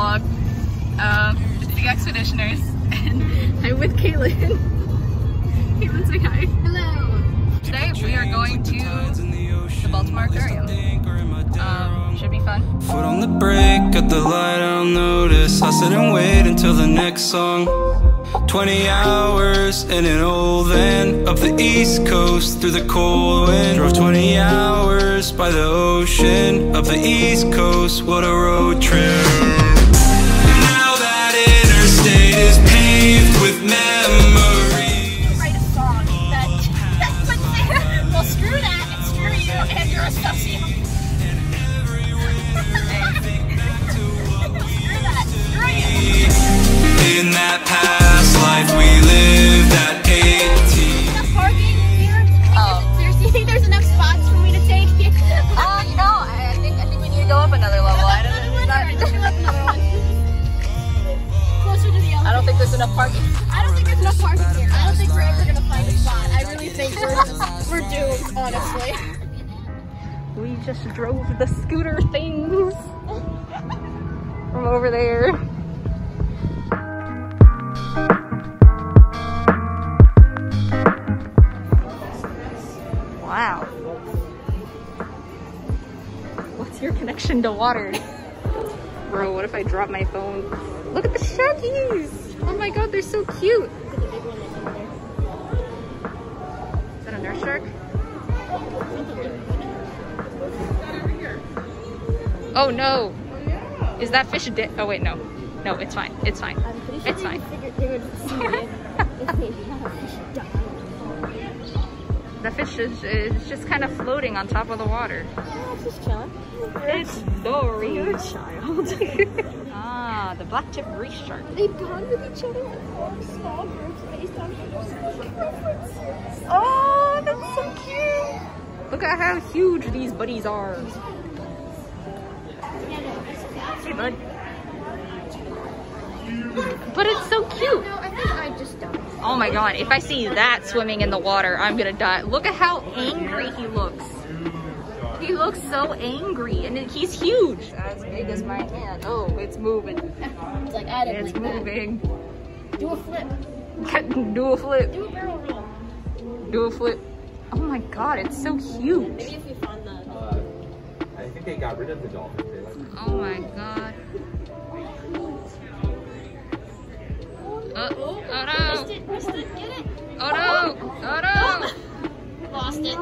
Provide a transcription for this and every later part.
vlog. Um, the Expeditioners. And I'm with Caitlyn. Caitlyn, say hi. Hello. Today we are going to the Baltimore Aquarium. Um, should be fun. Foot on the brake, got the light, I'll notice. I sit and wait until the next song. 20 hours in an old van up the east coast through the cold wind. Drove 20 hours by the ocean up the east coast. What a road trip. Is paved with memories. Write a song that that puts there. Well, screw that and screw you and your associate. screw that. In that past life we lived at just drove the scooter things from over there. Wow. What's your connection to water? Bro, what if I drop my phone? Look at the sharkies! Oh my god, they're so cute! Is that a nurse shark? Oh no! Is that fish dead? Oh wait, no. No, it's fine. It's fine. It's fine. The fish is, is just kind of floating on top of the water. It's Dory. You're a child. ah, the black tip reef shark. They bond with each other and form small groups based on preferences. Oh, that's so cute. Look at how huge these buddies are. Hey, bud. But it's so cute. No, I think I just don't. Oh my god, if I see that swimming in the water, I'm gonna die. Look at how angry he looks. He looks so angry, and it- he's huge. As big as my hand. Oh, it's moving. It's like I didn't It's like that. moving. Do a flip. Do a flip. Do a barrel roll. Do a flip. Oh my god, it's so huge. Maybe if we find the. Uh, I think they got rid of the dolphins. They left. Oh my god. Uh, oh Missed no! it, missed it, get it. Oh no! Oh no! Lost it.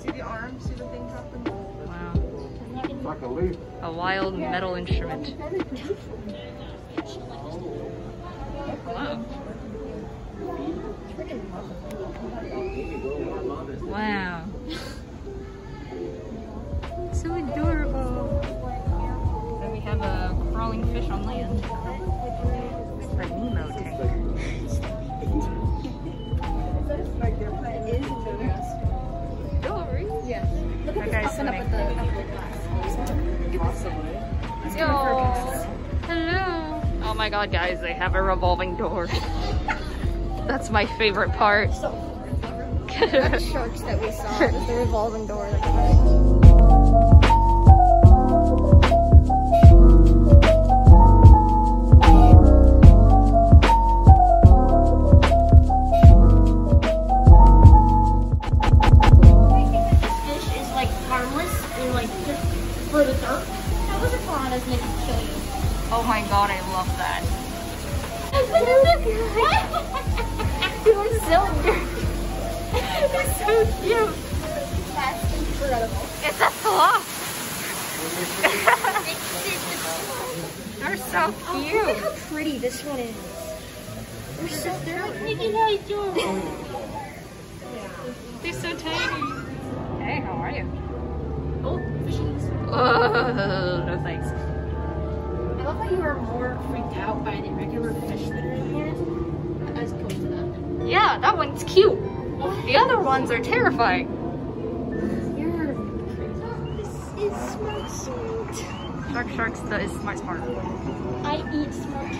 See the arm? See the things up and Wow. It's like a leaf. A wild metal instrument. Wow. With the glass. Yo. Hello. Oh my god, guys, they have a revolving door. That's my favorite part. The sharks that we saw the revolving door. They're so they're like Mickey Mouse. They're so tiny. Hey, how are you? Oh, fishies. Oh, no thanks. I love how you are more freaked out by the regular fish that are in here as opposed to that. Yeah, that one's cute. The other ones are terrifying. You're crazy. This is smart sweet. Shark Shark's the is smart smart. I eat smart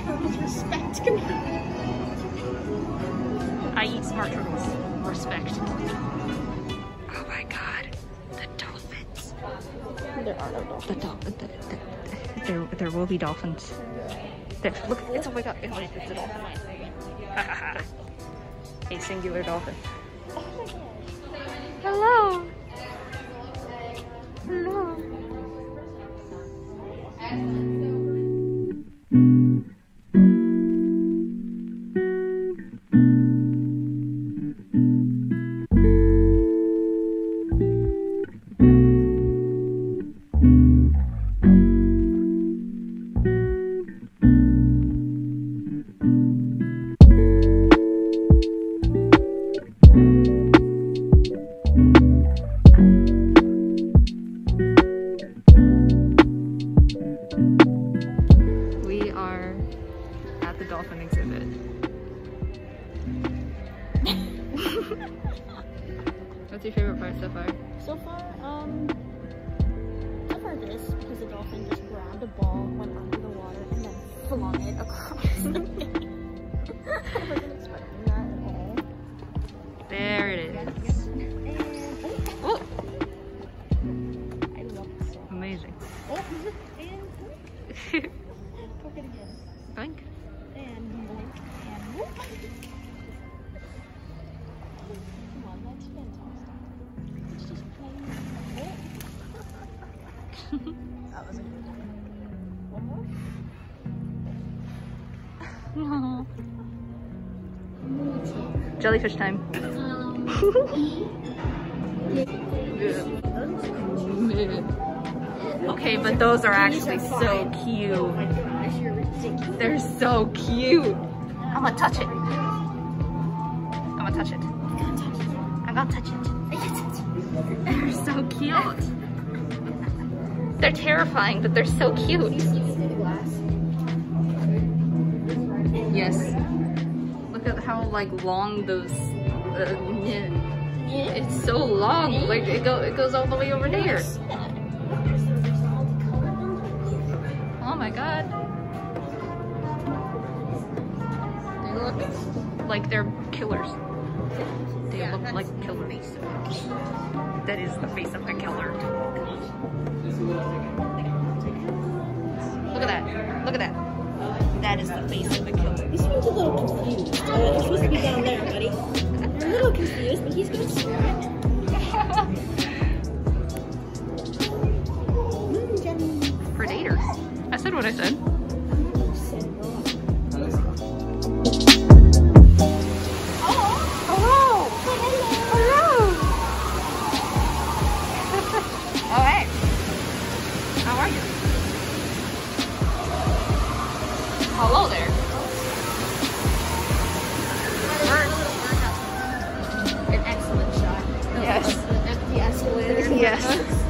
smart turtles. Respect. Oh my god. The dolphins. There are no dolphins. The, dol- the, the, There, there will be dolphins. There, look, it's a wake up. It's, it's a dolphin. a singular dolphin. Hello. Hello. Dolphin exhibit. What's your favorite part so far? So far, um, so far this because the dolphin just grabbed a ball, went under the water, and then flung it across. I wasn't expecting that at all. There it is. Oh, I love this song. amazing. Oh, and Jellyfish time. okay, but those are actually so cute. Gosh, you're ridiculous. They're so cute. I'm gonna touch it. I'm gonna touch it. I'm gonna touch it. They're so cute. They're terrifying, but they're so cute. Yes. Look at how like long those. Uh. It's so long. Like it go it goes all the way over there. Oh my god. They look like they're killers. They look like killers. That is the face of the killer. Look at that. Look at that. That is the face of the killer. This one's a little confused. Uh, it's supposed to be down there, buddy. You're a little confused, but he's gonna swear it. Predators. I said what I said. Escalator. Yes.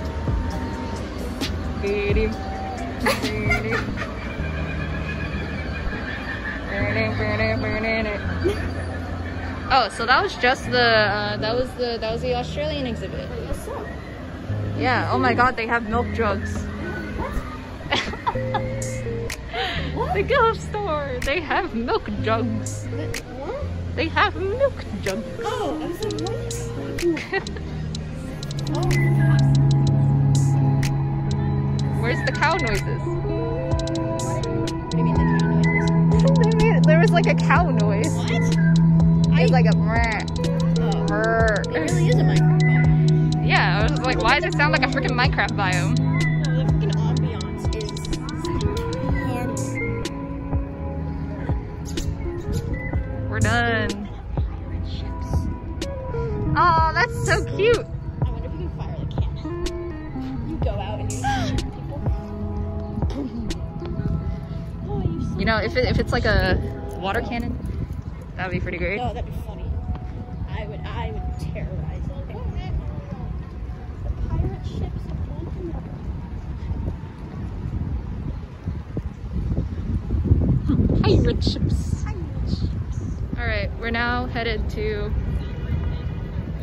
Oh, so that was just the uh, that was the that was the Australian exhibit. Yeah. Oh my God, they have milk jugs. the Gulf store. They have milk jugs. What? They have milk jugs. Oh, I was like, what? Where's the cow noises? You mean the cow noises? there was like a cow noise. What? It's like a meh. Oh, Brr. it really is a Minecraft Yeah, I was like, why does it sound like a freaking Minecraft biome? biome. No, the freaking ambiance is. We're done. Oh, that's so cute. If, it, if it's like a water cannon, that'd be pretty great. No, that'd be funny. I would, I would terrorize it. Oh, the pirate ships of North America. Pirate ships. Pirate ships. All right, we're now headed to.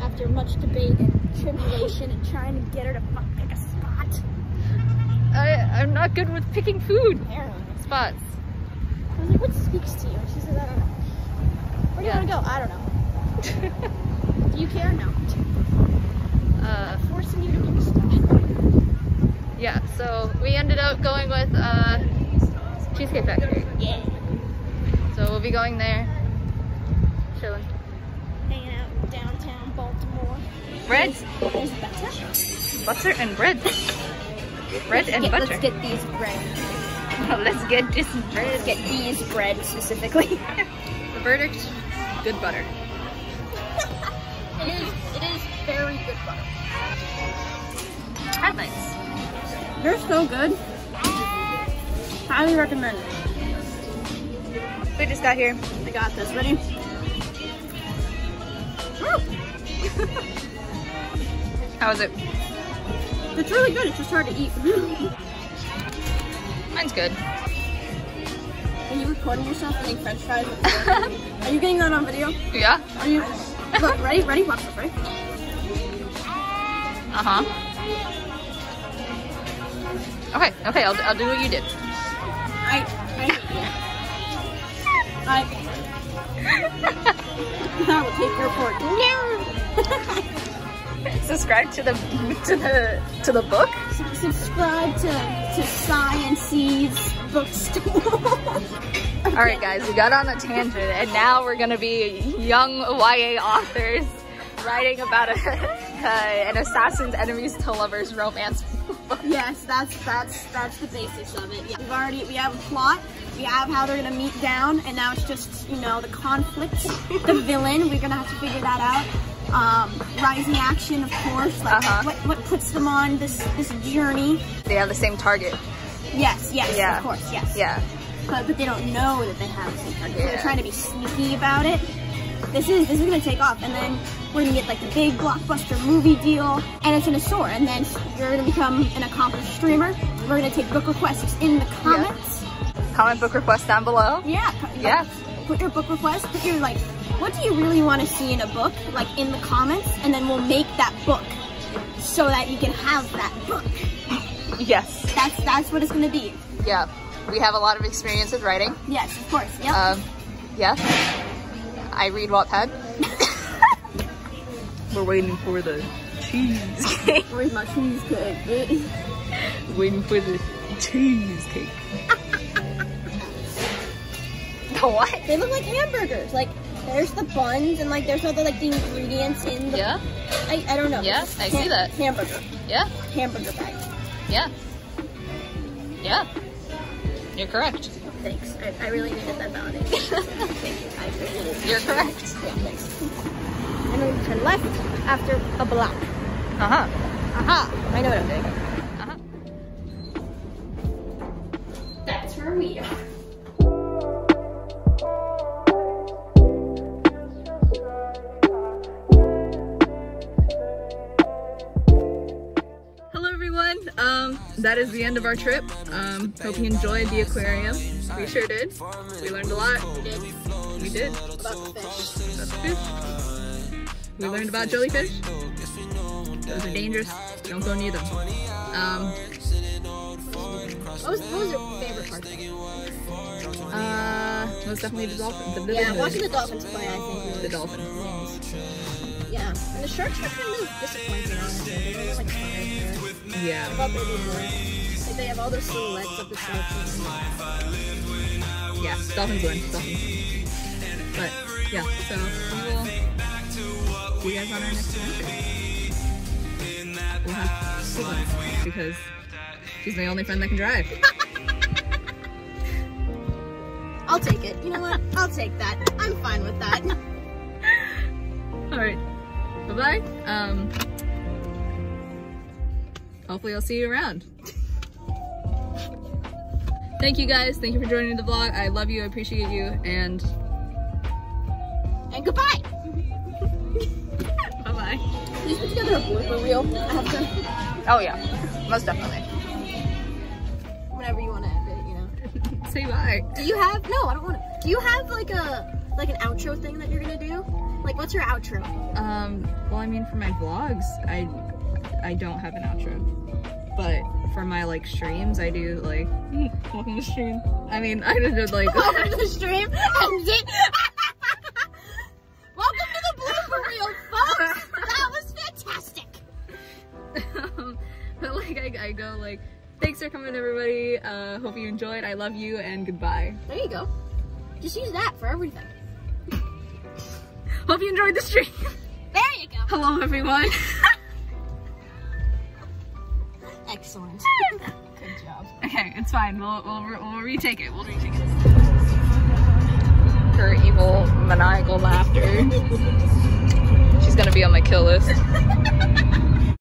After much debate and tribulation and trying to get her to pick a spot. I, I'm not good with picking food spots. I was like, what speaks to you? She said, I don't know. Where do you want to go? I don't know. do you care? No. Uh, Forcing you to a spot. Yeah, so we ended up going with uh, Cheesecake Factory. Yeah. So we'll be going there, chilling. Hanging out downtown Baltimore. There's butter. butter, and bread. Bread and Get- butter. Let's get these bread. Let's get this bread. Let's get these bread specifically. The verdict: good butter. it is. It is very good butter. Nice. They're so good. Highly recommend. We just got here. I got this. Ready? How is it? It's really good. It's just hard to eat. Mine's good. Are you recording yourself eating French fries? Are you getting that on video? Yeah. Are you? Look, ready? Ready? Watch this, right? Uh huh. Okay. Okay. I'll, I'll do what you did. I, I I. I will take your fork. Subscribe to the to the to the book. Subscribe to to Science's bookstore. All right, guys, we got on a tangent, and now we're gonna be young YA authors writing about a, uh, an assassin's enemies to lovers romance. book. Yes, that's that's that's the basis of it. Yeah. We've already we have a plot. We have how they're gonna meet down, and now it's just you know the conflict, the villain. We're gonna have to figure that out. Um, rising action, of course. Like Uh-huh. what what puts them on this this journey? They have the same target. Yes, yes, Yeah. of course, yes. Yeah. But but they don't know that they have the same target. Yeah. they're trying to be sneaky about it. This is this is gonna take off, and then we're gonna get like the big blockbuster movie deal, and it's gonna soar. And then you're gonna become an accomplished streamer. We're gonna take book requests in the comments. Comment book requests down below. Yeah. Yeah. Put your book request. Put your like, what do you really want to see in a book? Like in the comments, and then we'll make that book so that you can have that book. Yes. That's that's what it's gonna be. Yeah. We have a lot of experience with writing. Yes, of course. Yep. Um, yeah. I read Wattpad. We're waiting for the cheesecake. Where's my cheesecake? waiting for the cheesecake. the what? They look like hamburgers. Like there's the buns and like there's other like the ingredients in the. Yeah. I, I don't know. Yeah, I see that. Hamburger. Yeah. Hamburger bag. Yeah. Yeah. You're correct. Thanks. I, I really needed that validation. Thank you. I appreciate it. You're correct. Yeah, thanks. And then we turn left after a block. Uh huh. Aha! I know what I'm doing. Uh huh. That's where we are. That is the end of our trip. Um, hope you enjoyed the aquarium. We sure did. We learned a lot. We did. About the fish. About the fish. We learned about jellyfish. Those are dangerous. Don't go near them. Um, What was, what was your favorite part? uh, most definitely the dolphins. The, Yeah, watching the dolphins play, I think. the Really dolphin. Yeah, and the sharks are kind of disappointing, honestly. They don't have, like fire there. I Yeah. thought they did. Like, they have all those silhouettes of the sharks. And, Yeah. Dolphins win. Dolphins. But yeah. So we will see you guys on our next adventure. We'll have because she's my only friend that can drive. I'll take it. You know what? I'll take that. I'm fine with that. All right. Bye bye. Um. Hopefully, I'll see you around. Thank you guys. Thank you for joining the vlog. I love you. I appreciate you. And and goodbye. bye bye. Please put together a blooper reel after. Oh yeah, most definitely. Whenever you want to end it, you know. Say bye. Do you have? No, I don't want to. Do you have like a like an outro thing that you're gonna do? Like, what's your outro? Um. Well, I mean, for my vlogs, I I don't have an outro, but for my like streams, I do like welcome to stream. I mean, I just did like. Welcome to the stream. End it. Welcome to the blooper reel, folks. That was fantastic. but like I, I go like Thanks for coming, everybody. Uh, hope you enjoyed. I love you, and goodbye. There you go. Just use that for everything. Hope you enjoyed the stream. There you go. Hello, everyone. Excellent. Good job. okay, it's fine. We'll, we'll, we'll retake it. We'll retake it. Her evil, maniacal laughter. She's gonna be on my kill list.